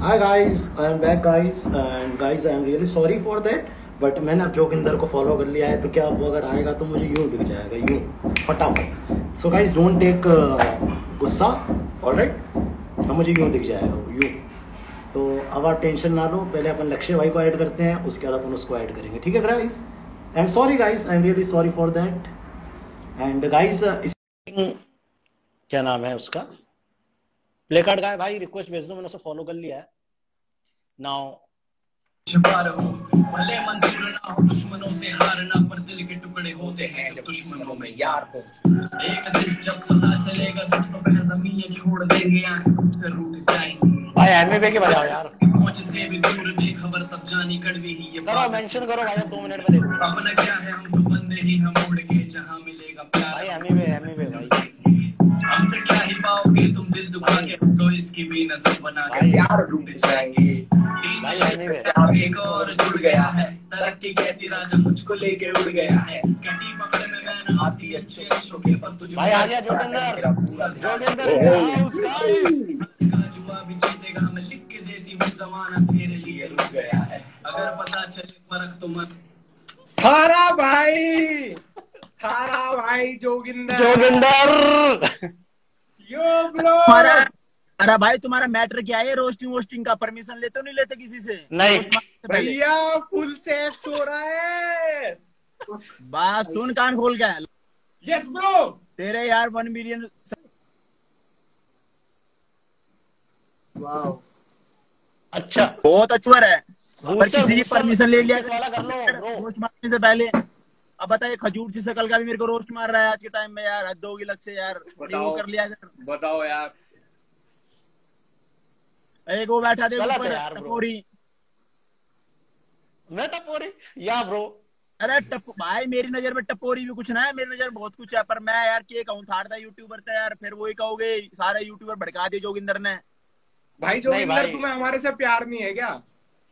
Hi guys, I am back guys and guys I am really sorry for that but मैंने अब जोगिंदर को follow कर लिया है तो क्या वो अगर आएगा तो मुझे यूँ दिख जाएगा यूँ फटाफट। सो गाइस डोंट टेक गुस्सा ऑलराइट तो मुझे यूँ दिख जाएगा यूँ। तो अब आप टेंशन ना लो पहले अपन लक्ष्य भाई को ऐड करते हैं उसके बाद अपन उसको ऐड करेंगे ठीक है guys I am sorry guys I am really sorry for that and guys क्या नाम है उसका? प्ले कार्ड का है भाई रिक्वेस्ट भेज दो मैंने उसे फॉलो कर लिया है. नाउ छुपा रहो भले मंजूर ना हो दुश्मनों से हारना पर दिल के टुकड़े होते हैं जब दुश्मनों में यार हो। एक दिन जब पता चलेगा सब तो पहले ज़मीन छोड़ देंगे आँखें से रूठ जाएँगे। भाई एमए के बजाओ यार। पहुँच से भी दूर बेखबर तब जानी कड़वी ही ये करो मेंशन करो भाई दो मिनट में देखो। अपना क्या है हम तो बंदे ही हम उड़ के जहाँ यार रूठ जाएँगे एक और जुड़ गया है तरक्की कहती राजा मुझको लेके उड़ गया है कटी पकड़ में मैंने आती अच्छे के पर तुझे भाई आ गया जोगिंदर जोगिंदर जुआ भी जीतेगा मैं लिख के देती हूँ जमाना तेरे लिए रुक गया है अगर पता चले फ़र्क तो मत थारा भाई थारा भाई जोगिंदर। जोगिंदर। यो ब्रो अरे भाई तुम्हारा मैटर क्या है? रोस्टिंग वोस्टिंग का परमिशन लेते हो नहीं लेते किसी से? नहीं। भैया फुल सेक्स हो रहा है। बात सुन कान खोल के। यस ब्रो तेरे यार वन मिलियन अच्छा। बहुत अच्छा है। पर किसी ने परमिशन ले लिया रोस्ट मारने से पहले। अब बताइए खजूर सी शकल का भी मेरे को रोस्ट मार रहा है आज के टाइम में यार। हद होगी लग से यार। बताओ। कर लिया बताओ यार। एक वो बैठा दे टपोरी। मैं टपोरी? या ब्रो अरे टप भाई मेरी नज़र में टपोरी भी कुछ ना है मेरी नज़र में बहुत कुछ है पर मैं यार के कहूँ था यूट्यूबर था यार फिर वही कहोगे सारे यूट्यूबर भड़का दिए जोगिंदर ने। भाई जोगिंदर तुम्हें हमारे से प्यार नहीं है क्या?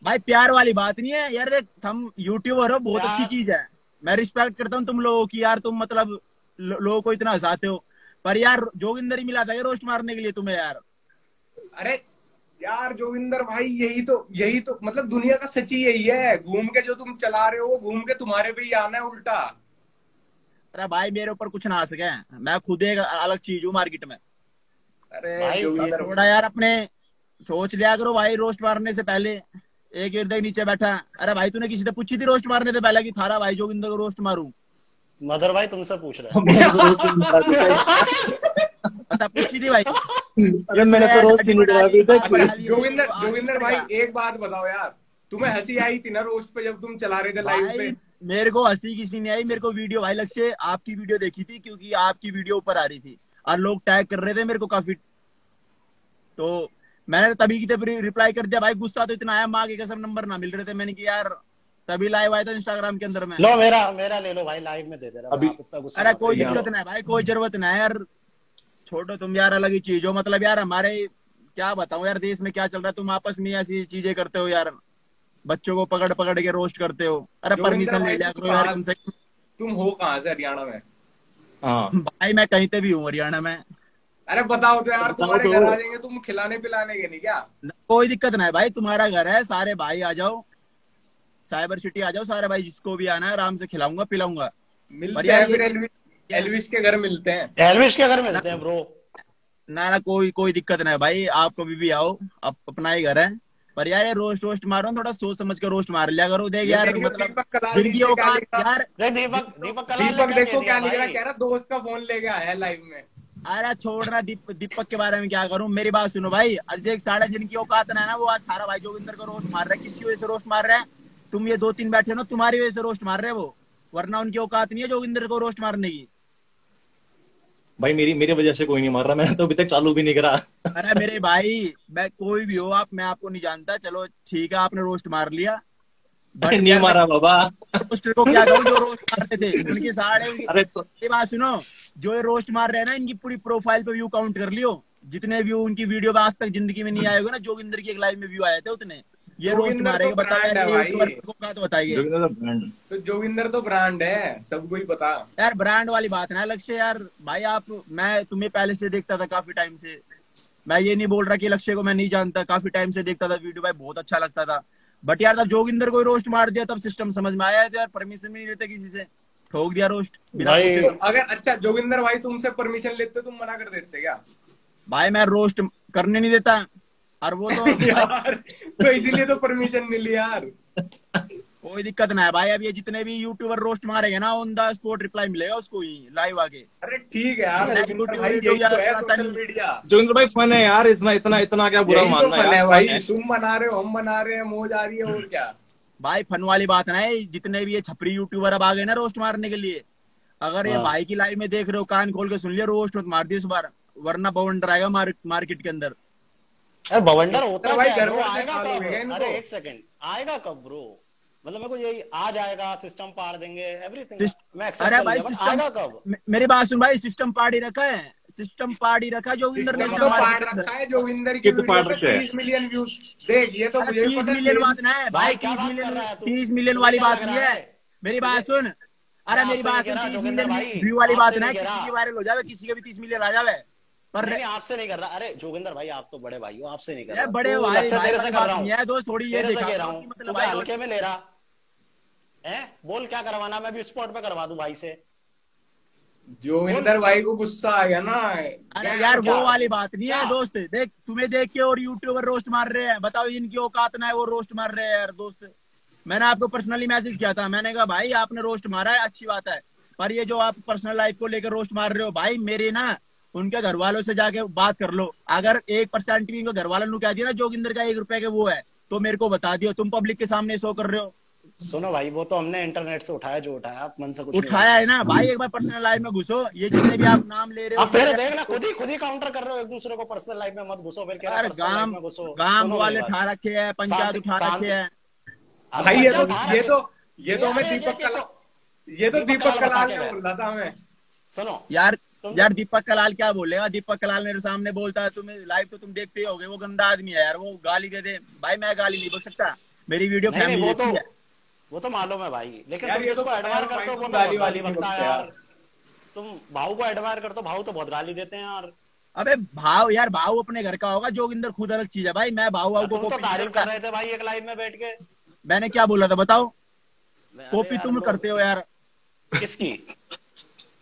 भाई प्यार वाली बात नहीं है यार देख हम यूट्यूबर हो बहुत अच्छी चीज़ है। मैं रिस्पेक्ट करता हूँ तुम लोगों की यार तुम मतलब लोगों को इतना हंसाते हो। पर यार जोगिंदर ही मिला था रोस्ट मारने के लिए तुम्हें यार? अरे यार जोगिंदर भाई यही तो यही तो मतलब दुनिया का सच्ची यही है। घूम के जो तुम चला रहे हो घूम के तुम्हारे पे ही आना है उल्टा। अरे भाई मेरे ऊपर कुछ ना आ सके मैं खुद एक अलग चीज़ हूँ मार्केट में। अरे थोड़ा यार अपने सोच लिया करो भाई रोस्ट मारने से पहले। एक एक नीचे बैठा अरे भाई तूने किसी से पूछी थी रोस्ट मारने से पहले कि थारा भाई जोगिंदर को रोस्ट मारू? मदर भाई तुमसे पूछ रहे पता पूछी थी भाई। अरे मैंने तो रोस्ट ही नहीं था जोगिंदर जोगिंदर भाई एक बात बताओ यार। तुम्हें हँसी आई थी ना रोस्ट पे जब तुम चला रहे थे लाइव पे? मेरे को हँसी किसी नहीं आई मेरे को वीडियो भाई लक्ष्य आपकी वीडियो देखी थी क्योंकि आपकी वीडियो ऊपर आ रही थी और लोग टैग कर रहे थे मेरे को काफ़ी। तो मैंने तभी की तभी रिप्लाई कर दिया भाई गुस्सा तो इतना आया माँ के कसम नंबर ना मिल रहे थे। मैंने की यार तभी लाइव आया था इंस्टाग्राम के अंदर में। लो मेरा मेरा ले लो भाई लाइव में दे दे रहा अभी अरे कोई दिक्कत नहीं भाई कोई ज़रूरत नहीं यार। छोड़ो तुम यार अलग ही चीज़ हो। मतलब यार हमारे क्या बताऊँ यार देश में क्या चल रहा है? तुम आपस में ऐसी चीज़ें करते हो यार। बच्चों को पकड़ पकड़ के रोस्ट करते हो। अरे परमिशन ले लिया करो यार तुमसे। तुम हो कहाँ से हरियाणा में? हाँ। भाई मैं कहीं पे भी हूँ हरियाणा में। अरे बताओ तो यार तुम्हारे घर आ जाएँगे तुम खिलाने पिलाने के नहीं क्या? कोई दिक्कत नहीं भाई तुम्हारा घर है सारे भाई आ जाओ। साइबर सिटी आ जाओ सारे भाई जिसको भी आना है आराम से खिलाऊँगा पिलाऊँगा। एलविश के घर मिलते हैं। एलविश के घर मिलते हैं ब्रो ना ना कोई कोई दिक्कत नहीं भाई। आप कभी भी आओ आप अपना ही घर है। पर यार ये रोस्ट रोस्ट मारो थोड़ा सोच समझ कर रोस्ट मार लिया करो। देख यार मतलब ज़िंदगी यार दीपक दीपक दीपक देखो क्या लिख रहा कह रहा दोस्त का फ़ोन लेके आया है लाइव में। अरे छोड़ना दीप, दीपक के बारे में क्या करूँ? मेरी बात सुनो भाई। अजय साढ़े जिनकी औकात है ना वो आज सारा भाई जोगिंदर को रोस्ट मार रहे हैं। किसकी वजह से रोस्ट मार रहे हैं? तुम ये दो तीन बैठे हो ना तुम्हारी वजह से रोस्ट मार रहे हैं वो। वरना उनकी औकात नहीं है जोगिंदर को रोस्ट मारने की। भाई मेरी मेरी वजह से कोई नहीं मार रहा मैंने तो अभी तक चालू भी नहीं करा। अरे मेरे भाई मैं कोई भी हो आप मैं आपको नहीं जानता चलो ठीक है आपने रोस्ट मार लिया। नहीं मारा बाबा। रोस्ट को क्या कहूँ जो रोस्ट मारते थे उनके सारे अरे तो ये बात सुनो जो ये रोस्ट मार रहे हैं ना इनकी पूरी प्रोफ़ाइल पे व्यू काउंट कर लियो। जितने व्यू उनकी वीडियो में आज तक ज़िंदगी में नहीं आए ना जोगिंदर की एक लाइव में व्यू आए थे उतने। ये रोस्ट मारेगा बताया तो बताइए। तो जोगिंदर तो ब्रांड है सबको ही पता। यार ब्रांड वाली बात ना लक्ष्य यार भाई आप मैं तुम्हें पहले से देखता था काफ़ी टाइम से। मैं ये नहीं बोल रहा कि लक्ष्य को मैं नहीं जानता काफ़ी टाइम से देखता था वीडियो भाई बहुत अच्छा लगता था। बट यार तब जोगिंदर को रोस्ट मार दिया तब सिस्टम समझ में आया तो यार परमिशन भी नहीं लेते किसी से। ठोक दिया रोस्ट बिना पूछे। तो अगर अच्छा जोगिंदर भाई तुमसे परमिशन लेते तुम मना कर देते क्या? भाई मैं रोस्ट करने नहीं देता। और वो तो यार तो इसीलिए तो परमिशन मिली यार। कोई दिक्कत ना है भाई अब ये जितने भी यूट्यूबर रोस्ट मारेंगे ना ऑन द स्पॉट रिप्लाई मिलेगा उसको ही लाइव आके। अरे ठीक है यार जोगिंदर भाई यही तो है सोशल नहीं- मीडिया जोगिंद्र भाई फन है यार इतना इतना इतना क्या बुरा तो मानना है भाई तुम बना रहे हो हम बना रहे हैं मौज आ रही है और क्या। भाई फन वाली बात ना है जितने भी ये छपरी यूट्यूबर अब आ गए ना रोस्ट मारने के लिए अगर ये हाँ। भाई की लाइव में देख रहे हो कान खोल के सुन लिया रोस्ट मत मार दिया इस बार वरना बवंडर आएगा मार्केट के अंदर। अरे बवंडर होता भाई है घर में आएगा कब? अरे एक सेकंड आएगा कब ब्रो मतलब मेरे को यही आज आएगा सिस्टम पार देंगे एवरीथिंग मैं अरे भाई सिस्टम आएगा कब? मेरी बात सुन भाई सिस्टम पार्टी रखा है। सिस्टम पार्टी रखा है जोगिंदर ने तो पार market के रखा। है जोगिंदर की कितने वीडियो पे 30 मिलियन व्यूज़ देख ये तो मुझे तीस मिलियन बात ना है। भाई, तीस मिलियन तू? तीस मिलियन वाली बात नहीं है? मेरी बात सुन। अरे मेरी बात सुन तीस मिलियन व्यू वाली बात ना है किसी की वायरल हो जावे किसी के भी तीस मिलियन आ जावे पर नहीं आपसे नहीं कर रहा। अरे जोगिंदर भाई आप तो बड़े भाई हो आपसे नहीं कर रहा। बड़े भाई तेरे से कर रहा हूँ। दोस्त थोड़ी ये कह रहा हूँ मतलब भाई हल्के में ले रहा? है? बोल क्या करवाना मैं भी स्पॉट पे करवा दूँ भाई से। जोगिंदर भाई को गुस्सा आ गया ना। अरे यार वो वाली बात नहीं है दोस्त। देख तुम्हें देख के और यूट्यूबर रोस्ट मार रहे हैं। बताओ इनकी औकात ना है वो रोस्ट मार रहे हैं यार दोस्त। मैंने आपको पर्सनली मैसेज किया था। मैंने कहा भाई आपने रोस्ट मारा है अच्छी बात है। पर ये जो आप पर्सनल लाइफ को लेकर रोस्ट मार रहे हो भाई मेरे ना उनके घर वालों से जाके बात कर लो। अगर एक परसेंट भी इनको घर वालों ने कह दिया ना जोगिंदर का एक रुपए के वो है तो मेरे को बता दियो तुम पब्लिक के सामने शो कर रहे हो। सुनो भाई वो तो हमने इंटरनेट से उठाया जो उठाया आप मन से कुछ उठाया है ना। भाई एक बार पर्सनल लाइफ में घुसो ये जितने भी आप नाम ले रहे आप फिर हो देख ना खुद ही खुद ही काउंटर कर रहे हो एक दूसरे को पर्सनल लाइफ में मत घुसो फिर यार गाँव में घुसो। गाँव वाले उठा रखे हैं पंचायत उठा रखे हैं। भाई ये तो ये तो ये तो हमें दीपक ये कला तो- ये तो दीपक कलाल कलाल ने बोल था हमें। सुनो। यार यार दीपक कलाल क्या बोलेगा? दीपक कलाल मेरे सामने बोलता है तुम्हें लाइव तो तुम देखते ही होगे। वो गंदा आदमी है यार वो गाली दे दे। भाई मैं गाली नहीं बोल सकता। मेरी वीडियो नहीं नहीं फैमिली वो तो है। वो तो मालूम है भाई। लेकिन यार, तुम तो है एडमायर भाई, करते हो तो गाली वाली गाली बकता है यार। तुम भाऊ को एडमायर करते हो भाऊ तो बहुत गाली देते हैं यार। अबे भाव यार भाव अपने घर का होगा जोगिंदर खुद अलग चीज़ है। भाई मैं भाव भाव को तुम तो तारीफ़ कर रहे थे भाई एक लाइव में बैठ के। मैंने क्या बोला था बताओ? कॉपी तुम करते हो यार। किसकी?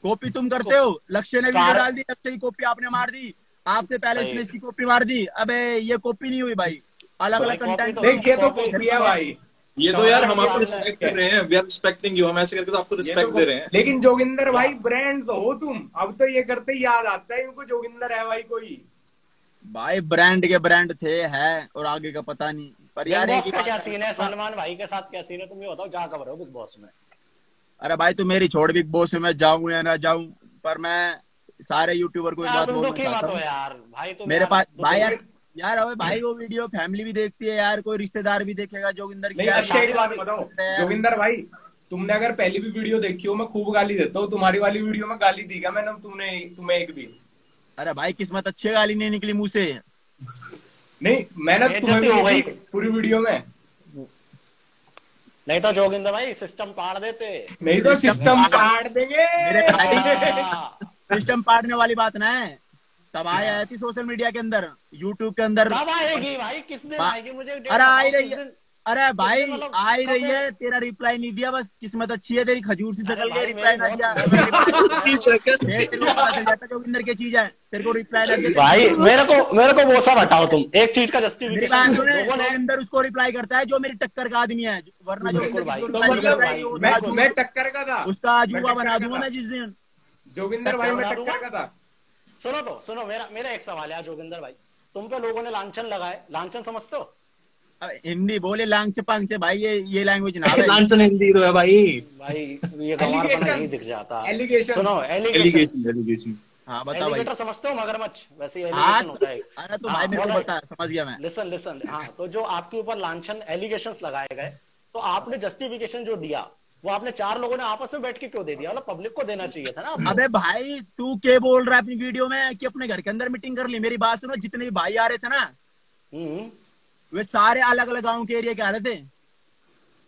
कॉपी तुम करते हो? लक्ष्य ने वीडियो डाल दी लक्ष्य की कॉपी आपने मार दी आपसे पहले। इसने इसकी कॉपी मार दी। अबे ये कॉपी नहीं हुई भाई। अलग अलग कंटेंट तो- देख ये तो कॉपी- कॉपी है भाई। ये तो यार हम आपको रिस्पेक्ट कर रहे हैं वी आर रिस्पेक्टिंग यू हम ऐसे करके तो आपको तो रिस्पेक्ट दे रहे हैं। लेकिन जोगिंदर भाई ब्रांड तो हो तुम। अब तो ये करते ही याद आता है इनको जोगिंदर है भाई कोई। भाई ब्रांड के ब्रांड थे है और आगे का पता नहीं। पर यार का क्या सीन है? सलमान भाई के साथ क्या सीन है? तुम ये बताओ जा कब रहे हो बिग बॉस में। अरे भाई तू मेरी छोड़ बिग बॉस में मैं जाऊँ या ना जाऊँ पर मैं सारे यूट्यूबर को एक बात बोलना चाहता हो हूँ। यार। भाई तुम मेरे पास भाई यार यार अबे भाई वो वीडियो फैमिली भी देखती है यार कोई रिश्तेदार भी देखेगा जोगिंदर की नहीं यार अच्छा एक बात बताओ जोगिंदर भाई तुमने अगर पहली भी वीडियो देखी हो मैं खूब गाली देता हूँ। तुम्हारी वाली वीडियो में गाली दी क्या मैंने तुमने तुम्हें एक भी। अरे भाई किस्मत अच्छी गाली नहीं निकली मुँह से। नहीं मैंने तुम्हें पूरी वीडियो में। नहीं तो जोगिंदर भाई सिस्टम पाड़ देते। नहीं तो सिस्टम पाड़ देंगे। मेरे भाई हाँ, सिस्टम पाड़ने वाली बात ना है। तब आई आई थी सोशल मीडिया के अंदर यूट्यूब के अंदर। कब आएगी भाई किस दिन आएगी मुझे? अरे आई रही है। अरे भाई मतलब आ ही रही है? तेरा रिप्लाई नहीं दिया बस किस्मत अच्छी है तेरी खजूर सी शकल के रिप्लाई ना दिया। जोगिंदर की चीज़ है तेरे को रिप्लाई ना दिया। भाई मेरे को मेरे को वो सब हटाओ तुम एक चीज़ का जस्टिफिकेशन जोगिंदर उसको रिप्लाई करता है जो मेरी टक्कर का आदमी है वरना को तो मतलब मैं उसका टक्कर का था। उसका अजूबा बना दूँगा मैं जिस दिन। जोगिंदर भाई मैं टक्कर का था। सुनो तो सुनो मेरा मेरा एक सवाल है जोगिंदर भाई। तुम पे लोगों ने लांछन लगाए लांछन समझते हो? हिंदी बोले लांग से पांग से भाई ये ये लैंग्वेज ना है हिंदी तो है भाई। भाई ये गंवार Allegations. नहीं दिख जाता। Allegations. सुनो एलिगेशन एलिगेशन एलिगेशन हाँ बता भाई। एलिगेटर समझते हो मगरमच्छ? वैसे ही हाँ एलिगेशन होता है। अरे तो हाँ, भाई मेरे को समझ गया मैं। लिसन लिसन हाँ तो जो आपके ऊपर लांछन एलिगेशन लगाए गए तो आपने जस्टिफिकेशन जो दिया वो आपने चार लोगों ने आपस में बैठ के क्यों दे दिया? मतलब पब्लिक को देना चाहिए था ना। अबे भाई तू क्या बोल रहा है अपनी वीडियो में कि अपने घर के अंदर मीटिंग कर ली? मेरी बात सुनो जितने भी भाई आ रहे थे ना हम्म। वे सारे अलग अलग गाँव के एरिया के आ रहे थे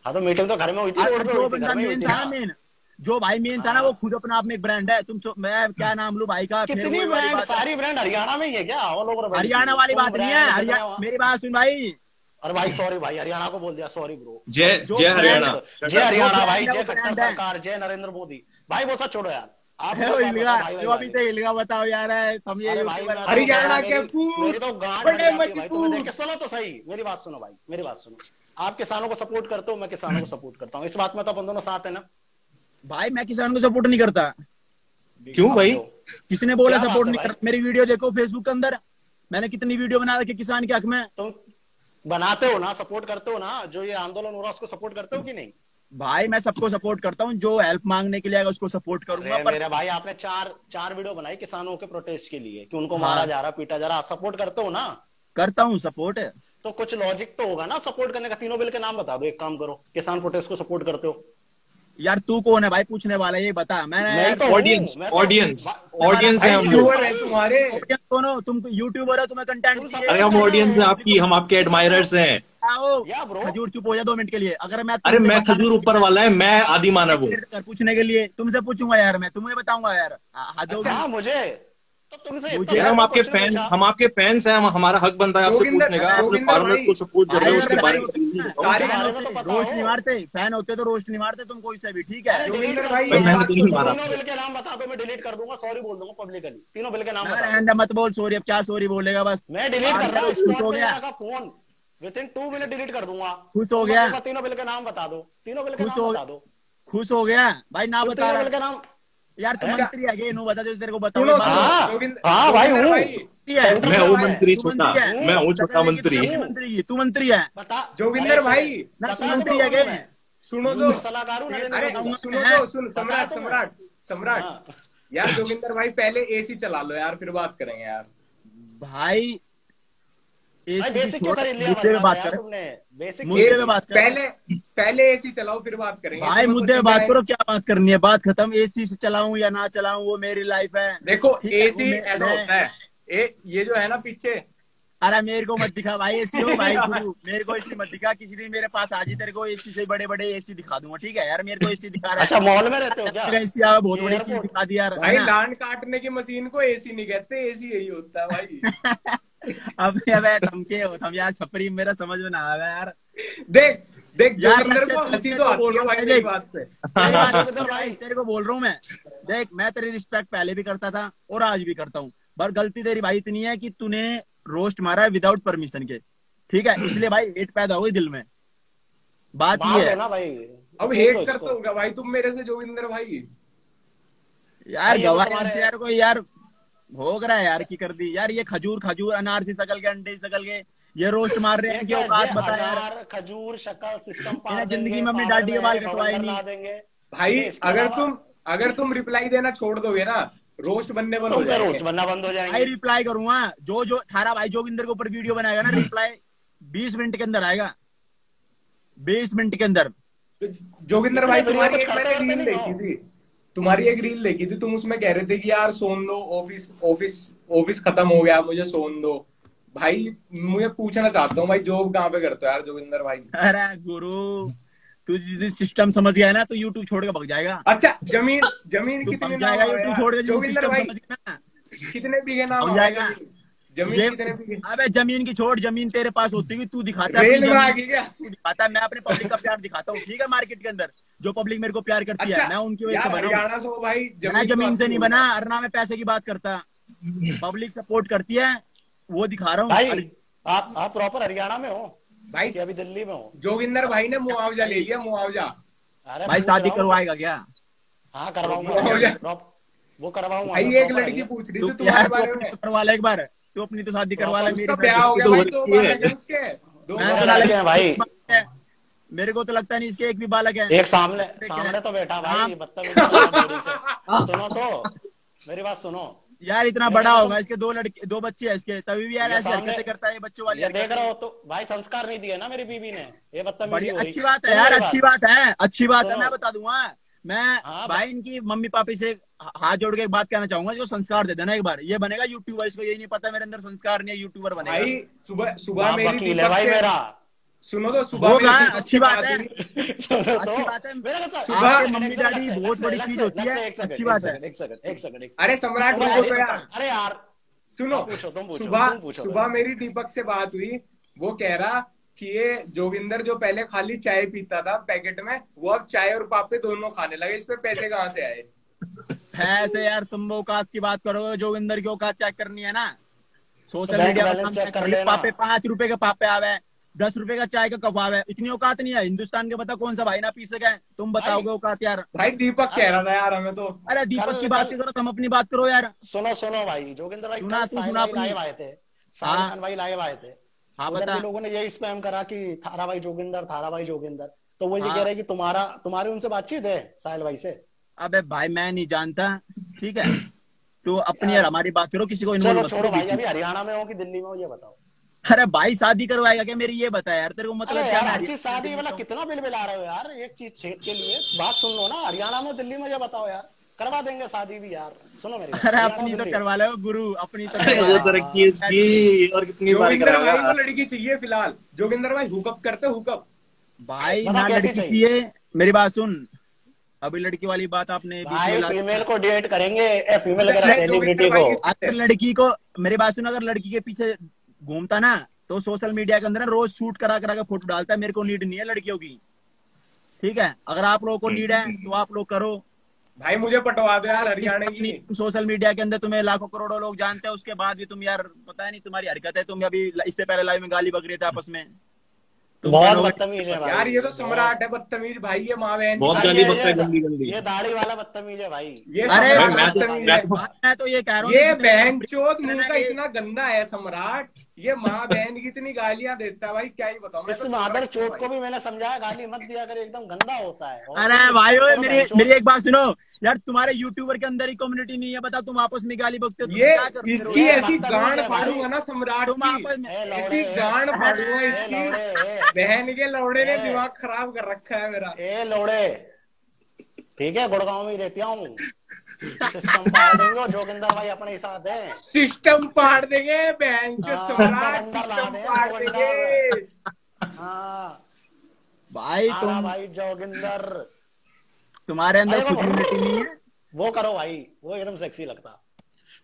हाँ तो मीटिंग तो घर में हुई थी और जो बंदा मेन था ना। मेन जो भाई मेन था ना वो खुद अपना आप में एक ब्रांड है। तुम मैं क्या नाम लू भाई का? कितनी ब्रांड सारी ब्रांड हरियाणा में ही है क्या? हरियाणा वाली बात नहीं है हरियाणा मेरी बात सुन भाई। अरे भाई सॉरी भाई हरियाणा को बोल दिया सॉरी ब्रो जय जय हरियाणा। जय हरियाणा भाई जय खट्टर सरकार जय नरेंद्र मोदी। भाई वो सब छोड़ो यार। आप है जो अभी तो हिलगा बताओ यार है हम ये अरे भाई, यूट्यूबर मैं- हरियाणा के पूत, मेरी तो बड़े मज़बूत। सुनो तो सही मेरी बात सुनो भाई मेरी बात सुनो। आप किसानों को सपोर्ट करते हो मैं किसानों को सपोर्ट करता हूँ। इस बात में तो अपन दोनों साथ है ना? भाई मैं किसान को सपोर्ट नहीं करता। क्यों भाई? जो- किसने बोला सपोर्ट नहीं? करता मेरी वीडियो देखो फेसबुक के अंदर। मैंने कितनी वीडियो बना रखी किसान के हक में। तुम बनाते हो ना सपोर्ट करते हो ना जो ये आंदोलन हो रहा है उसको सपोर्ट करते हो कि नहीं? भाई मैं सबको सपोर्ट करता हूँ। जो हेल्प मांगने के लिए आएगा उसको सपोर्ट करूँगा पर मेरे भाई आपने चार चार वीडियो बनाई किसानों के प्रोटेस्ट के लिए कि उनको हाँ। मारा जा रहा पीटा जा रहा। आप सपोर्ट करते हो ना? करता हूँ सपोर्ट तो कुछ लॉजिक तो होगा ना सपोर्ट करने का? तीनों बिल के नाम बता दो एक काम करो। किसान प्रोटेस्ट को सपोर्ट करते हो। यार तू कौन है भाई? पूछने वाला ये बता। मैं ऑडियंस ऑडियंस ऑडियंस है हम लोग। तुम्हारे। ऑडियंस कौन हो? तुम यूट्यूबर हो तुम्हें कंटेंट अरे हम ऑडियंस है आपकी हम आपके एडमायरर्स हैं। या ब्रो। खजूर चुप हो जा दो मिनट के लिए। अगर मैं अरे मैं खजूर ऊपर वाला है मैं आदि मानव हूँ। पूछने के लिए तुमसे पूछूँगा यार मैं तुम्हें बताऊँगा यार। हद हाँ मुझे। तो तुमसे मुझे- हम आपके फ़ैन हम आपके फैंस हैं हम हमारा हक बनता है आपसे पूछने का। फार्मर को सपोर्ट कर रहे हो उसके बारे में बारे में तो होते, रोस्ट नहीं मारते फ़ैन होते तो रोस्ट नहीं मारते तुम कोई से भी ठीक है? मैंने तो तो नहीं मारा। तीनों बिल के नाम बता दो मैं डिलीट कर दूँगा सॉरी बोल दूँगा पब्लिकली तीनों बिल के नाम मत बोल सॉरी अब क्या सॉरी बोलेगा बस? मैं डिलीट कर रहा हूँ हो गया? Phone within two minute delete कर दूँगा। खुश हो गया। बस तीनों बिल के नाम बता दो। तीनों बिल के खुश नाम हो बता दो। खुश हो गया। भाई ना बता तीनों बिल के नाम यार तू मंत्री है नो बता जो तेरे को बताओ। हाँ, हाँ, भाई, हूँ। मंत्री है मैं हूँ मंत्री तू छोटा। मंत्री मैं हूँ छोटा मंत्री। तू मंत्री तू मंत्री है। बता। जोगिंदर भाई। तू तो मंत्री है सुनो तो सलाहकार हूँ अरे सुनो तो सुन सम्राट बता तो। सम्राट सम्राट। हाँ। यार जोगिंदर भाई पहले एसी चला लो यार फिर बात करेंगे यार। भाई बेसिक क्यों खरीद लिया? मुद्दे पे वर्मा बात करें। मुद्दे पे बात करें। पहले पहले एसी चलाओ फिर बात करेंगे। भाई मुद्दे पे कुछ बात करो क्या बात करनी है? बात खत्म एसी से चलाऊं या ना चलाऊं वो मेरी लाइफ है। देखो है, एसी ऐसा होता है। ए, ये जो है ना पीछे। अरे मेरे को मत दिखा भाई एसी हो भाई गुरु। मेरे को एसी मत दिखा किसी दिन मेरे पास आज ही तेरे को एसी से बड़े बड़े एसी दिखा दूँगा ठीक है? यार मेरे को एसी दिखा रहा अच्छा मॉल में रहते हो क्या? है एसी आया बहुत बड़ी चीज़ दिखा दी यार भाई है लान काटने की मशीन को एसी नहीं कहते एसी यही होता है भाई। अब अब थमके हो थम यार छपरी मेरा समझ में ना आया यार। देख देख यार, को हँसी तो आती है बोल भाई रहा हूँ, देख। बात पे तेरी बात हाँ, सुन, भाई तेरे को बोल रहा हूँ मैं। देख मैं तेरी रिस्पेक्ट पहले भी करता था और आज भी करता हूँ। पर गलती तेरी भाई इतनी है कि तूने रोस्ट मारा है विदाउट परमिशन के। ठीक है? इसलिए भाई हेट पैदा हो गई दिल में। बात ये हो है। ना भाई? अब हेट दो करते। होगा भाई तुम मेरे से जोगिंदर भाई। यार ये गवाह यार कोई यार भोग रहा है यार की कर दी? यार ये खजूर खजूर अनार से सकल के अंडे सकल के ये रोस्ट मार रहे हैं क्या क्यों बात बता यार। खजूर शक्ल सिस्टम पार ज़िंदगी में अपनी दाढ़ी के बाल है, कटवाए नहीं। भाई अगर तुम अगर तुम रिप्लाई देना छोड़ दोगे ना रोस्ट बनने बंद हो तुम पे रोस्ट बनना बंद हो जाएगा। भाई जाएँगे रिप्लाई करूँगा जो जो थारा भाई जोगिंदर के ऊपर वीडियो बनाएगा ना रिप्लाई बीस मिनट के अंदर आएगा। बीस मिनट के अंदर। जोगिंदर भाई तुम्हारी एक मैंने रील देखी थी। तुम्हारी एक रील देखी थी तुम उसमें कह रहे थे कि यार सोन दो ऑफ़िस ऑफ़िस ऑफ़िस खत्म हो गया मुझे सोन दो। भाई मुझे पूछना चाहता हूँ भाई जॉब कहाँ पे करते हो यार जोगिंदर भाई? अरे गुरु तू जिस दिन सिस्टम समझ गया ना तो यूट्यूब छोड़ के भग जाएगा। अच्छा ज़मीन ज़मीन कितने यूट्यूब छोड़ के जोगिंदर भाई कितने बीघे नाम जाएगा। ज़मीन ये अबे ज़मीन की छोड़ ज़मीन तेरे पास होती हुई तू दिखाता है रेल में आ तू दिखाता मैं अपने पब्लिक का प्यार दिखाता हूँ ठीक है मार्केट के अंदर जो पब्लिक मेरे को प्यार करती है अच्छा मैं उनकी वजह से बना हूँ। भाई मैं ज़मीन से नहीं बना और ना मैं पैसे की बात करता पब्लिक सपोर्ट करती है वो दिखा रहा हूँ। आप आप प्रॉपर हरियाणा में हो भाई कि अभी दिल्ली में हो? जोगिंदर भाई ने मुआवजा ले लिया मुआवजा। अरे भाई शादी करवाएगा क्या? हाँ करवाऊँगा। वो करवाऊँगा भाई एक लड़की पूछ रही थी तुम्हारे बारे में। करवा ले एक बार। तू अपनी तो शादी करवा ले मेरी हो तो भाई हो है। हैं तो हैं। भाई। मेरे को तो लगता नहीं इसके एक भी बालक है। एक सामने सामने तो बैठा हाँ। भाई बदतमीजी से। सुनो तो मेरी बात सुनो। यार इतना बड़ा होगा इसके दो लड़के दो बच्चे हैं इसके। तभी भी यार ऐसी हरकतें करता है ये बच्चों वाली देख। रहे हो तो भाई संस्कार नहीं दिए ना मेरी बीबी ने। ये बदतमीजी हो अच्छी बात है यार अच्छी बात। बात है अच्छी बात है मैं बता दूँगा मैं हाँ, भाई इनकी मम्मी पापी से हाथ जोड़ के एक बात कहना चाहूँगा इसको संस्कार दे देना एक बार। ये बनेगा यूट्यूबर इसको यही नहीं पता मेरे अंदर संस्कार नहीं है यूट्यूबर बनेगा। भाई सुबह सुबह मेरी है भाई मेरा। सुनो तो सुबह मेरी अच्छी बात है। अच्छी बात है। सुबह- सेकंड, मम्मी डैडी बहुत बड़ी चीज़ होती है, अच्छी बात है। एक सेकंड एक सेकंड अरे सम्राट एक तो यार। अरे यार। सुनो सुबह सुबह मेरी दीपक से बात हुई वो कह रहा कि ये जोगिंदर जो पहले खाली चाय पीता था पैकेट में वो अब चाय और पापे दोनों खाने लगे। इस पे पैसे कहाँ से आए? ऐसे यार तुम वो औकात की बात करो। जोगिंदर की औकात चेक करनी है ना। सोशल मीडिया पर हम चेक चेक कर कर ले लेना। पापे पाँच रुपए के पापे आवे दस रुपए का चाय का कप आवे। इतनी औकात नहीं है। हिंदुस्तान के बता कौन सा भाई ना पी सके। तुम बताओगे औकात यार। भाई दीपक कह रहा था यार हमें तो। अरे दीपक की बात करो तुम अपनी बात करो यार। सुनो सुनो भाई। जोगिंदर भाई सुना तू, सुना भाई अपनी। लाइव आए थे। साहिल हाँ। भाई लाइव आए थे। हाँ उधर भी लोगों ने यही स्पैम करा कि थारा भाई जोगिंदर थारा भाई जोगिंदर। तो वो ये हाँ। कह रहे हैं कि तुम्हारा तुम्हारी उनसे बातचीत है साहिल भाई से। अबे भाई मैं नहीं जानता ठीक है? तो अपनी यार हमारी बात करो किसी को चलो इन्वॉल्व मत छोड़ो करो भाई अभी हरियाणा में हो कि दिल्ली में हो ये बताओ। अरे भाई शादी करवाएगा क्या? मेरी ये बता यार तेरे को मतलब क्या यार हर चीज़ शादी वाला कितना बिल बिल आ रहे हो यार एक चीज़ छेद के लिए। बात सुन लो ना हरियाणा में दिल्ली में ये बताओ यार। करवा देंगे शादी भी यार। सुनो मेरी अरे अपनी तो करवा लो गुरु अपनी तो करवा वो लो। तरक्की इसकी और कितनी बार जोगिंदर भाई को लड़की चाहिए फ़िलहाल। जोगिंदर भाई हुकअप करते हुकअप भाई ना लड़की चाहिए? मेरी बात सुन। अभी लड़की वाली बात आपने भाई फीमेल को डेट करेंगे ए फीमेल जोगिंदर सेलिब्रिटी को अगर लड़की को मेरी बात सुन अगर लड़की के पीछे घूमता ना तो सोशल मीडिया के अंदर ना रोज शूट करा करा के फ़ोटो डालता है। मेरे को नीड नहीं है लड़कियों की। ठीक है? अगर आप लोगों को नीड है तो आप लोग करो। भाई मुझे पटवा दो यार हरियाणा की। सोशल मीडिया के अंदर तुम्हें लाखों करोड़ों लोग जानते हैं उसके बाद भी तुम यार पता है नहीं तुम्हारी हरकत है तुम अभी इससे पहले लाइव में गाली बक रहे थे आपस में। बहुत बदतमीज है भाई। यार ये तो सम्राट है बदतमीज भाई ये माँ बहन बहुत गाली ये- बकता है गंदी गंदी ये दाढ़ी वाला बदतमीज है भाई। ये अरे तो- बदतमीज है। तो- मैं तो ये कह रहा हूँ ये बहन चोत मुँह का इतना गंदा है सम्राट ये माँ बहन की इतनी गालियाँ देता है भाई क्या ही बताऊँ? इस तो मादर चोत को भी मैंने समझाया गाली मत दिया कर एकदम गंदा होता है। अरे भाई मेरी मेरी एक बात सुनो। यार तुम्हारे यूट्यूबर के अंदर ही कम्युनिटी नहीं है बता तुम आपस में गाली बकते हो ये हो? इसकी ऐसी बदतमीज गांड है। ना सम्राट तुम आपस में ऐसी गांड फाड़ूँगा ए, इसकी। बहन के लौड़े ने दिमाग खराब कर रखा है मेरा। ए लोड़े। ठीक है गुड़गांव में ही रहती हूँ। सिस्टम पार देंगे और जोगिंदर भाई अपने ही साथ है। सिस्टम पाड़ देंगे बहन के हाँ, सम्राट सिस्टम पाड़ देंगे। हाँ। भाई तुम भाई जोगिंदर। तुम्हारे अंदर खुद यूनिटी नहीं है वो करो भाई वो एकदम सेक्सी लगता।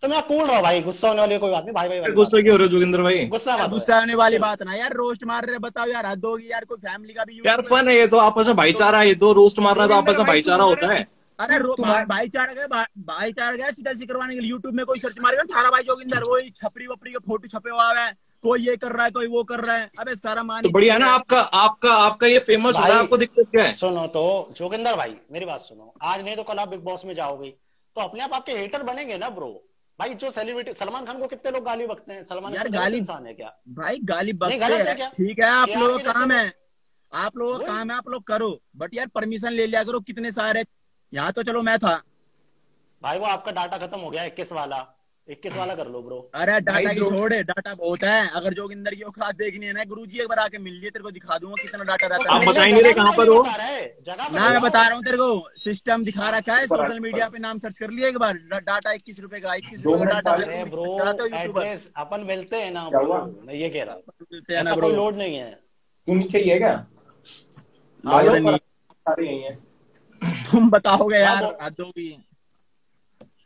तो मैं कूल रहा भाई गुस्सा होने वाली कोई बात नहीं भाई भाई गुस्सा क्यों हो रहे हो जोगिंदर भाई? गुस्सा गुस्सा होने वाली बात ना यार रोस्ट मार रहे बताओ यार हद होगी यार कोई फैमिली का भी यार फन है। ये तो आपस में भाईचारा है ये तो रोस्ट मारना तो आपस में भाईचारा होता है। अरे भाईचारा गए भाईचारा गया सीधा सी करवाने के लिए यूट्यूब में कोई सर्च मारेगा थारा भाई जोगिंदर वही छपरी वपरी के फ़ोटो छपे हुआ है। कोई ये कर रहा है कोई वो कर रहा है। अबे सारा मान तो बढ़िया ना आपका आपका आपका ये फ़ेमस हो रहा है आपको दिक्कत क्या है? सुनो तो जोगिंदर भाई मेरी बात सुनो। आज नहीं तो कल आप बिग बॉस में जाओगे। तो अपने आप आपके हेटर बनेंगे ना ब्रो भाई जो सेलिब्रिटी सलमान खान को कितने लोग गाली बकते हैं? सलमान यार खान गाली- इंसान है क्या? भाई गाली बकते हैं ठीक है आप लोगों का काम है। आप लोगों का काम है आप लोग करो। बट यार परमिशन ले लिया करो कितने सारे। यहाँ तो चलो मैं था। भाई वो आपका डाटा खत्म हो गया इक्कीस वाला। इक्कीस वाला कर लो ब्रो अरे डाटा की छोड़े डाटा बहुत है। अगर जोगिंदर की औकात देखनी है ना गुरुजी एक बार आके मिल लिए तेरे को दिखा दूँगा कितना डाटा रहता आप है बता नहीं रहे कहाँ पर हो? ना मैं बता रहा हूँ तेरे को सिस्टम दिखा रखा है सोशल मीडिया पे नाम सर्च कर लिया एक बार। डाटा इक्कीस रुपए का इक्कीस दो रुपए का डाटा ब्रो हो अपन मिलते हैं ना ब्रो मैं ये कह रहा हूँ। मिलते हैं ना ऐसा ब्रो लोड नहीं है। तू नीचे ही है क्या? हाँ, हैं। तुम बताओगे यार हाँ, वो- हद होगी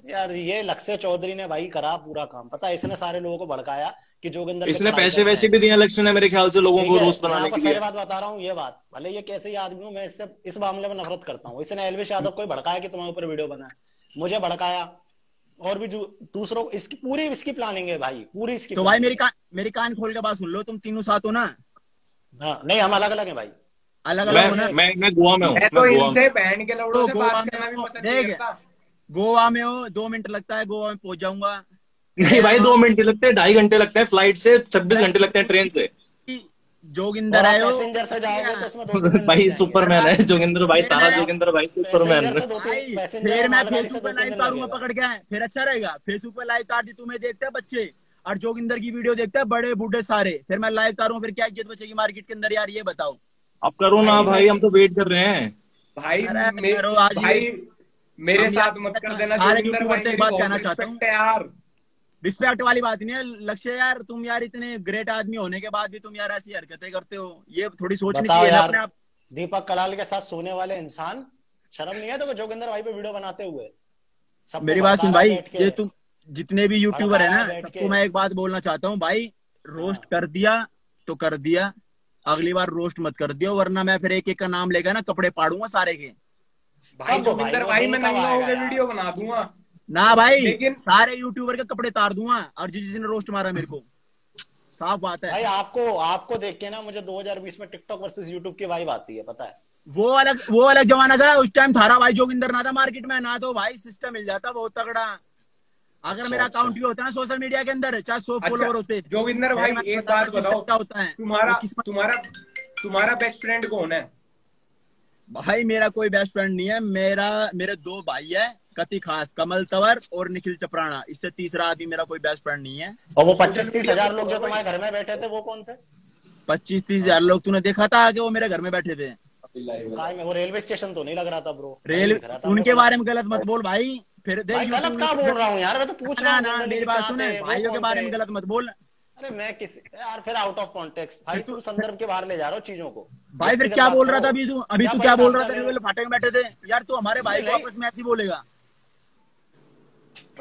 यार ये लक्ष्य चौधरी ने भाई करा पूरा काम। पता है इसने सारे लोगों को भड़काया कि जोगिंदर इसने पैसे वैसे भी दिए इलेक्शन है मेरे ख्याल से लोगों को रोस्ट बनाने के लिए। बात बता रहा हूँ ये बात। भले ये कैसे ही आदमी हूँ मैं इससे इस मामले में नफरत करता हूँ। इसने एलविश यादव को भड़काया कि तुम्हारे ऊपर वीडियो बना मुझे भड़काया। और भी जो दूसरों इसकी पूरी इसकी प्लानिंग है भाई पूरी इसकी तो भाई मेरी कान मेरी कान खोल के बात सुन लो तुम तीनों साथ हो ना? हाँ नहीं हम अलग अलग है भाई। अलग अलग मैं मैं मैं गोवा में हूँ मैं मैं तो इनसे बहन के लौड़ों तो से बात करना भी पसंद नहीं करता। गोवा में हो दो मिनट लगता है गोवा में पहुँच जाऊँगा। नहीं भाई दो मिनट लगते हैं ढाई घंटे लगते हैं फ़्लाइट से छब्बीस घंटे लगते हैं ट्रेन से। जोगिंदर आयो से जाओगे तो भाई सुपरमैन है। जोगिंदर भाई तारा जोगिंदर भाई सुपरमैन फिर मैं फेसबुक दो पे तीन लाइव तारूँगा पकड़ के फिर अच्छा रहेगा। फेसबुक पे लाइव तार दी तुम्हें देखते हैं बच्चे। और जोगिंदर की वीडियो देखते हैं बड़े बूढ़े सारे। फिर मैं लाइव तारूं फिर क्या इज़्ज़त बचेगी मार्केट के अंदर यार ये बताओ। अब करो ना भाई हम तो वेट कर रहे हैं। भाई अरे मे- करो आज भाई मेरे साथ मत कर देना जोगिंदर यूट्यूबर भाई से एक बात कहना चाहता है। यार। रिस्पेक्ट वाली बात नहीं है। लक्ष्य यार तुम यार इतने ग्रेट आदमी होने के बाद भी तुम यार ऐसी हरकतें करते हो। ये थोड़ी सोचनी चाहिए ना अपने आप। दीपक कलाल के साथ सोने वाले इंसान? शर्म नहीं है तो जोगिंदर भाई पे वीडियो बनाते हुए? सबको मेरी बात सुन भाई ये तुम जितने भी यूट्यूबर है ना सबको मैं एक बात बोलना चाहता हूँ। भाई रोस्ट कर दिया तो कर दिया। अगली बार रोस्ट मत कर दियो वरना मैं फिर एक एक का नाम लेगा ना कपड़े पाड़ूँगा सारे के। भाई जोगिंदर भाई, भाई मैं नंगा होकर वीडियो बना दूँगा। ना भाई लेकिन- सारे यूट्यूबर के कपड़े तार दूँगा और जिस जिसने रोस्ट मारा मेरे को। साफ़ बात है। भाई आपको आपको देख के ना मुझे 2020 में टिकटॉक वर्सेस यूट्यूब की वाइब आती है पता है। वो अलग वो अलग जमाना था उस टाइम थारा भाई जोगिंदर ना था मार्केट में ना तो भाई सिस्टम मिल जाता बहुत तगड़ा। अगर अच्छा, मेरा अच्छा। अकाउंट भी होता ना सोशल मीडिया के अंदर चाहे सौ फॉलोवर अच्छा होते जोगिंदर भाई एक बात बताओ क्या होता है। तुम्हारा तुम्हारा तुम्हारा बेस्ट फ्रेंड कौन है? भाई मेरा कोई बेस्ट फ्रेंड नहीं है। मेरा मेरे दो भाई है कति खास कमल तवर और निखिल चपराना इससे तीसरा आदमी मेरा कोई बेस्ट फ्रेंड नहीं है। और वो पच्चीस तीस हज़ार लोग जो तुम्हारे घर में बैठे थे वो कौन थे? पच्चीस तीस हज़ार लोग तूने देखा था कि वो मेरे घर में बैठे थे। में वो रेलवे स्टेशन तो नहीं लग रहा था ब्रो रेल उनके बारे में गलत मत बोल भाई। फिर देख गलत बोल रहा हूँ यार? मैं तो पूछ रहा हूँ भाइयों के बारे में गलत मत बोल। अरे मैं किसी यार फिर आउट ऑफ़ कॉन्टेक्स्ट भाई तू संदर्भ के बाहर ले जा रहा हो चीज़ों को। भाई फिर क्या बोल रहा था अभी तू? अभी तू क्या बोल रहा था? फाटक में बैठे थे। यार तू हमारे भाई को आपस में ऐसे ही बोलेगा।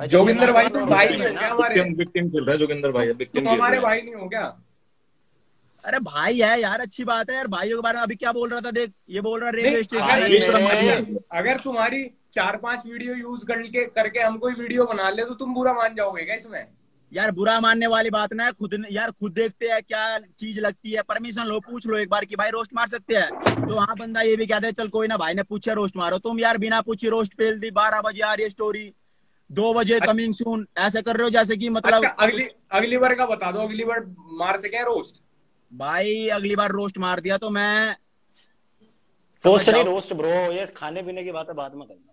जोगिंदर भाई तुम भाई है नहीं हो ना। क्या हमारे? विक्टिम विक्टिम खेल रहा है जोगिंदर भाई विक्टिम तुम हमारे भाई नहीं हो क्या? अरे भाई है यार अच्छी बात है यार भाइयों के बारे में अभी क्या बोल रहा था देख ये बोल रहा रेलवे स्टेशन अगर- तुम्हारी चार पाँच वीडियो यूज़ करके करके हम कोई वीडियो बना ले तो तुम बुरा मान जाओगे क्या इसमें? यार बुरा मानने वाली बात ना है खुद यार खुद देखते हैं क्या चीज़ लगती है। परमिशन लो पूछ लो एक बार कि भाई रोस्ट मार सकते हैं। तो वहाँ बंदा ये भी कहता है चल कोई ना भाई ने पूछा रोस्ट मारो। तुम यार बिना पूछी रोस्ट फेल दी। बारह बजे आ रही है स्टोरी दो बजे कमिंग सून ऐसे कर रहे हो जैसे कि मतलब अच्छा अगली अगली बार का बता दो। अगली बार मार सके रोस्ट? भाई अगली बार रोस्ट मार दिया तो मैं रोस्ट नहीं रोस्ट ब्रो। ये खाने पीने की बात है बाद में करना। या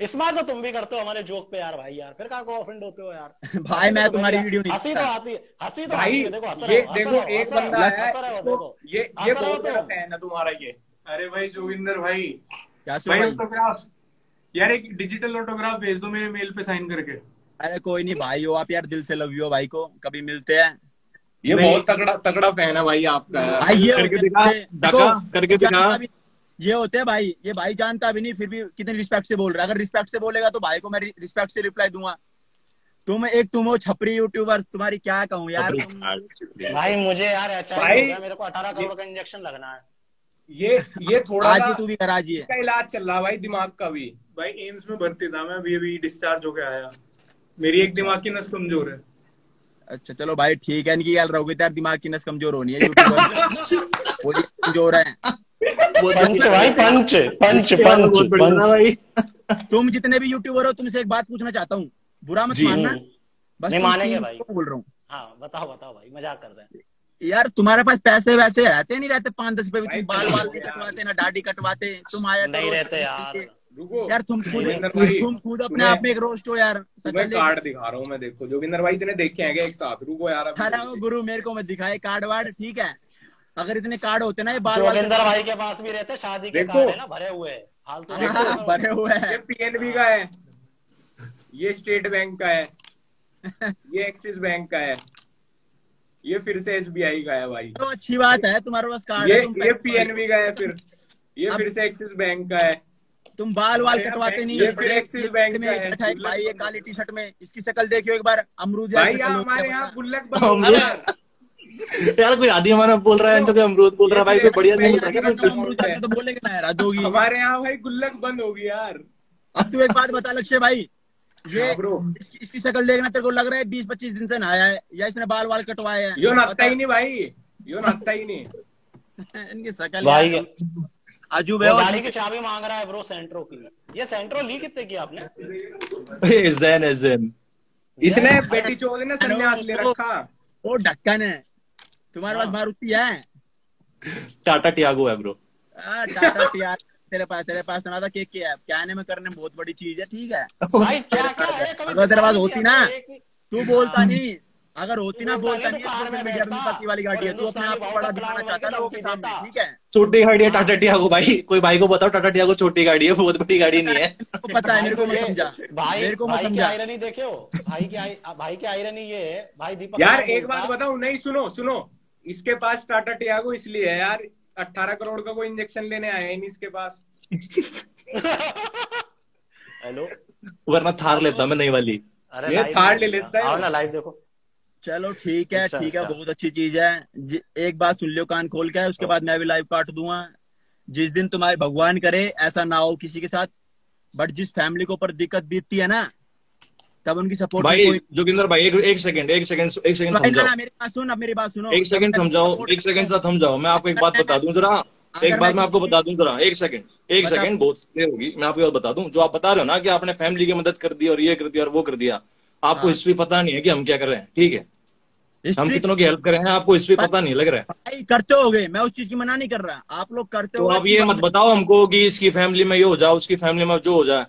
इस बार तो तुम भी करते हो हमारे जोक पे यार भाई यार। फिर कहाँ को ऑफेंड होते हो यार? भाई मैं तो तुम्हारी वीडियो नहीं हँसी तो आती है हँसी तो आती है देखो ये देखो एक बंदा है देखो। ये ये बहुत बड़ा फ़ैन है तुम्हारा ये। अरे भाई जोगिंदर भाई। क्या भाई ऑटोग्राफ यार एक डिजिटल ऑटोग्राफ भेज दो मेरे मेल पे साइन करके। अरे कोई नहीं भाई हो आप यार दिल से लव यू हो भाई को कभी मिलते हैं। ये। बहुत तगड़ा तगड़ा फ़ैन है भाई आपका। भाई ये करके दिखा, हैं, करके दिखा। ये होते हैं भाई ये भाई जानता भी नहीं फिर भी कितने रिस्पेक्ट से बोल रहा है। अगर रिस्पेक्ट से बोलेगा तो भाई को मैं रिस्पेक्ट से रिप्लाई दूँगा। तुम एक तुम हो छपरी यूट्यूबर तुम्हारी क्या कहूँ यार? तुम भाई मुझे यार एच भाई, हो गया मेरे को अठारह करोड़ का इंजेक्शन लगना है। ये ये थोड़ा आज सा तू भी कर ही है। इसका इलाज चल रहा है भाई दिमाग का भी। भाई एम्स में भर्ती था मैं अभी अभी डिस्चार्ज होके आया। मेरी एक दिमाग की नस कमज़ोर है। अच्छा चलो भाई ठीक है इनकी यार रहोगे? यार दिमाग की नस कमज़ोर होनी है यूट्यूबर कमज़ोर है। पंच भाई पंच पंच पंच पंच। भाई। तुम जितने भी यूट्यूबर हो तुमसे एक बात पूछना चाहता हूँ। बुरा मत। मानना। बस नहीं मानेंगे भाई। बोल रहा हूँ। हाँ बताओ बताओ भाई मज़ाक कर रहे हैं। यार तुम्हारे पास पैसे वैसे रहते नहीं रहते। पाँच दस रुपए भी तुम बाल बाल कटवाते ना दाढ़ी कटवाते तुम आया नहीं रहते यार। यार तुम खुद तुम खुद अपने आप में एक रोस्ट हो यार सकल कार्ड दिखा रहा हूँ मैं देखो। जोगिंदर भाई इतने देखे हैं एक साथ? रुको यार गुरु मेरे को मत दिखाए। कार्ड वार्ड ठीक है। अगर इतने कार्ड होते ना ये बाल बाल जोगिंदर भाई के पास भी रहते शादी के। कार्ड है ना भरे हुए फालतू हाँ, भरे हुए ये हैं पीएनबी का है। ये स्टेट बैंक का है। ये एक्सिस बैंक का है। ये फिर से एसबीआई का है भाई। तो अच्छी बात है तुम्हारे पास कार्ड ये है तुम ये पीएनबी का है फिर। ये फिर से एक्सिस बैंक का है। तुम बाल वाल कटवाते नहीं ये फिर एक्सिस बैंक में है। भाई ये काली टी शर्ट में इसकी शक्ल देखियो एक बार अमरूद भाई हमारे यहाँ। गुल्लक यार। कोई आदि हमारा बोल रहा है तो कोई अमरूद बोल रहा है? भाई कोई बढ़िया नहीं बोल रहा क्या तो बोलेगे ना यार होगी। हमारे यहाँ भाई गुल्लक बंद हो गई यार। अब तू एक बात बता लक्ष्य भाई। ये हाँ, इसकी, इसकी शक्ल देखना तेरे को लग रहा है बीस पच्चीस दिन से नहाया है या इसने बाल वाल कटवाए हैं? यो नाता ही नहीं भाई यो नाता ही नहीं। इनकी शक्ल भाई अजूब है गाड़ी की चाबी मांग रहा है ब्रो सेंट्रो की। ये सेंट्रो ली कितने की आपने? ए, जैन है जैन इसने बेटी चोद ने संन्यास ले रखा। वो ढक्कन है। तुम्हारे पास हाँ। मारुति है? टाटा टियागो है ब्रो। टाटा टीआर तेरे पास तेरे पास तो ना था केक के ऐप कहने में करने में बहुत बड़ी चीज़ है ठीक है? भाई क्या क्या है अगर तेरे पास होती ना, तू बोलता नहीं। अगर होती ना बोलता तो नहीं सोशल मीडिया पे फंसी वाली गाड़ी है तू अपने आप को बड़ा दिखाना चाहता है लोगों के सामने ठीक है? छोटी गाड़ी है टाटा टियागो भाई। कोई भाई को बताओ टाटा टियागो छोटी गाड़ी है बहुत बड़ी गाड़ी नहीं है। पता है मेरे को मैं समझा। भाई मेरे को मैं की समझा। आयरनी देखे भाई की आई- भाई की आयरनी ये है भाई दीपक यार एक बात बताऊँ नहीं सुनो सुनो। इसके पास टाटा टियागो इसलिए है यार अट्ठारह करोड़ का कोई इंजेक्शन लेने आया हैं नहीं इसके पास। हेलो वरना थार लेता मैं नई वाली। अरे ये थार ले लेता है। ना लाइव देखो। चलो ठीक है अच्छा, ठीक है अच्छा। बहुत अच्छी चीज़ है। एक बात सुन लियो कान खोल के उसके बाद मैं भी लाइव काट दूँगा। जिस दिन तुम्हारे भगवान करे ऐसा ना हो किसी के साथ बट जिस फैमिली को ऊपर दिक्कत बीतती है ना तब उनकी सपोर्ट भाई जोगिंदर भाई एक एक सेकंड एक सेकंड एक सेकंड समझाओ। मेरी बात सुन अब मेरी बात सुनो। एक सेकंड समझाओ एक सेकंड साथ समझाओ। मैं आपको एक बात बता दूँ जरा। एक बात मैं आपको बता दूँ जरा। एक सेकंड एक। सेकंड बहुत देर होगी। मैं आपको बता दूँ। जो आप बता रहे हो ना कि आपने फैमिली की मदद कर दी और ये कर दिया और वो कर दिया आपको हाँ। हिस्ट्री पता नहीं है कि हम क्या कर रहे हैं ठीक है? हम कितनों की हेल्प कर रहे हैं आपको हिस्ट्री पता नहीं लग रहा है। भाई करते हो गए। मैं उस चीज़ की मना नहीं कर रहा। आप लोग करते तो हो आप ये मत बताओ हमको कि इसकी फैमिली में ये हो जाए उसकी फैमिली में जो हो जाए।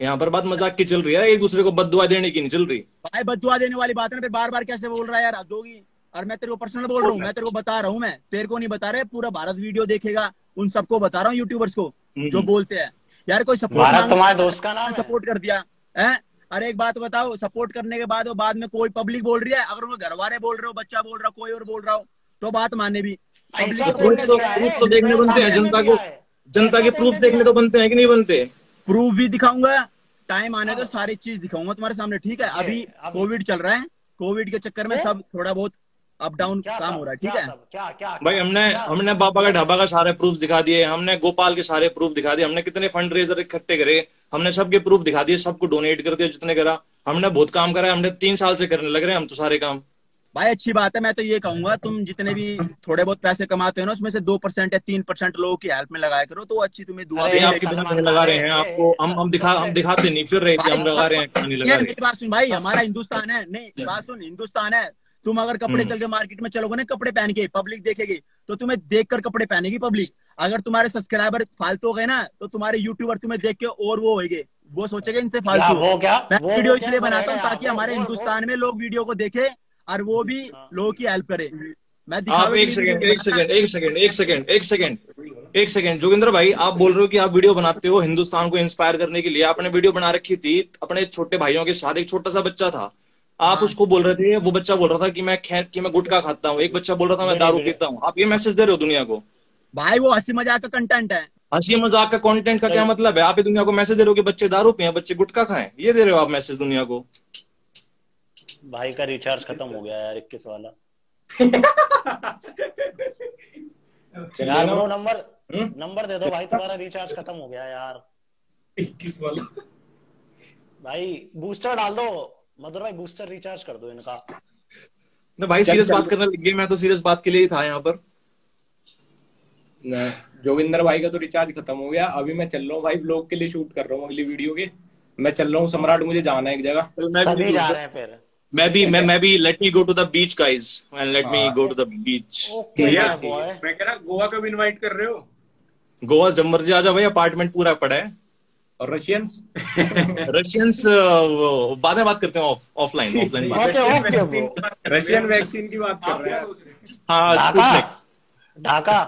यहाँ पर बात मज़ाक की चल रही है एक दूसरे को बदुआ देने की नहीं चल रही। भाई बदुआ देने वाली बात है बार बार कैसे बोल रहा है यार हद होगी और मैं तेरे को पर्सनल बोल रहा हूँ मैं तेरे को बता रहा हूँ मैं तेरे को नहीं बता रहे पूरा भारत वीडियो देखेगा उन सबको बता रहा हूँ यूट्यूबर्स को जो हम्म। बोलते हैं। यार कोई सपोर्ट तुम्हारे दोस्त का नाम सपोर्ट कर दिया है? अरे एक बात बताओ सपोर्ट करने के बाद वो बाद में कोई पब्लिक बोल रही है? अगर उनके घर वाले बोल रहे हो बच्चा बोल रहा हो कोई और बोल रहा हो तो बात माने भी। प्रूफ तो प्रूफ तो देखने बनते हैं जनता को जनता के प्रूफ देखने तो बनते हैं कि नहीं बनते? प्रूफ भी दिखाऊँगा। टाइम आने तो सारी चीज़ दिखाऊँगा तुम्हारे सामने ठीक है? अभी कोविड चल रहा है। कोविड के चक्कर में सब थोड़ा बहुत अप डाउन काम हो रहा है ठीक है? क्या क्या भाई हमने हमने बाबा का ढाबा का सारे प्रूफ दिखा दिए हमने गोपाल के सारे प्रूफ दिखा दिए हमने कितने फंड रेजर इकट्ठे करे हमने सबके प्रूफ दिखा दिए सबको डोनेट कर दिया जितने करा हमने बहुत काम करा है हमने तीन साल से करने लग रहे हैं हम तो सारे काम। भाई अच्छी बात है मैं तो ये कहूँगा तुम जितने भी थोड़े बहुत पैसे कमाते हो ना उसमें से दो परसेंट या तीन परसेंट लोगों की हेल्प में लगाया करो तो अच्छी तुम्हें दुआ भी आपकी लगा रहे हैं आपको हम हम दिखा हम दिखाते नहीं फिर रहे हम लगा रहे हैं लगा रहे मेरी बात सुन भाई हमारा हिंदुस्तान है नहीं बात सुन हिंदुस्तान है। तुम अगर कपड़े हम्म। चल के मार्केट में चलोगे ना कपड़े पहन के पब्लिक देखेगी तो तुम्हें देख कर कपड़े पहनेगी पब्लिक अगर तुम्हारे सब्सक्राइबर फालतू हो गए ना तो तुम्हारे यूट्यूबर तुम्हें देख के और वो होएँगे। वो सोचेगा इनसे फालतू। क्या? मैं वीडियो इसलिए बनाता हूँ ताकि हमारे हिंदुस्तान में लोग वीडियो को देखे और वो भी। लोगों की हेल्प करे। मैं आप एक सेकंड एक सेकंड एक सेकंड एक सेकंड एक सेकंड एक सेकंड जोगिंदर भाई आप बोल रहे हो कि आप वीडियो बनाते हो हिंदुस्तान को इंस्पायर करने के लिए। आपने वीडियो बना रखी थी अपने छोटे भाइयों के साथ। एक छोटा सा बच्चा था। आप हाँ। उसको बोल रहे थे वो बच्चा बोल रहा था कि मैं खैर कि मैं गुटखा खाता हूँ। एक बच्चा बोल रहा था मैं दारू पीता हूँ। आप ये मैसेज दे रहे हो दुनिया को? भाई वो हँसी मज़ाक का कंटेंट है। हँसी मज़ाक का कंटेंट का क्या मतलब है? आप ये दुनिया को मैसेज दे रहे हो कि बच्चे दारू पिए बच्चे गुटखा खाएँ? ये दे रहे हो आप मैसेज दुनिया को? भाई का रिचार्ज खत्म हो गया यार इक्कीस वाला। यार। Bro number? नंबर दे दो भाई तुम्हारा रिचार्ज खत्म हो गया यार। इक्कीस वाला। भाई बूस्टर डाल दो। मधुर भाई बूस्टर रिचार्ज कर दो इनका। मैं भाई सीरियस बात करने लग गई मैं तो सीरियस बात के लिए ही था यहाँ पर। जोगिंदर भाई का तो रिचार्ज खत्म हो गया। अभी मैं चल रहा हूँ भाई ब्लॉग के लिए शूट कर रहा हूँ अगली वीडियो के। मैं चल रहा हूँ सम्राट मुझे जाना है एक जगह। सभी जा रहे हैं फिर। मैं भी मैं मैं भी let me go to the beach guys and let me हाँ। गो टू द बीच भैया मैं कह रहा गोवा कब इनवाइट कर रहे हो? गोवा जब मर्ज़ी आ जाओ भाई अपार्टमेंट पूरा पड़ा है। और रशियंस रशियंस बाद में बात करते हैं ऑफ़ ऑफलाइन ऑफलाइन बात ओके रशियन वैक्सीन की बात कर रहे रशियन वैक्सीन की बात कर रहे हैं। सोच रहे हैं हाँ ढाका।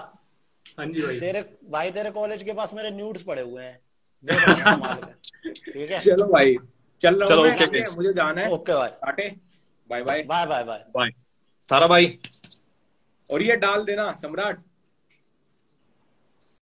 हाँ जी भाई। तेरे भाई तेरे कॉलेज के पास मेरे न्यूड्स पड़े हुए हैं। हूँ। ठीक है? चलो भाई। चल रहा हूँ okay. मुझे जाना है। ओके टाटे bye bye bye bye bye bye सारा भाई और ये डाल देना सम्राट।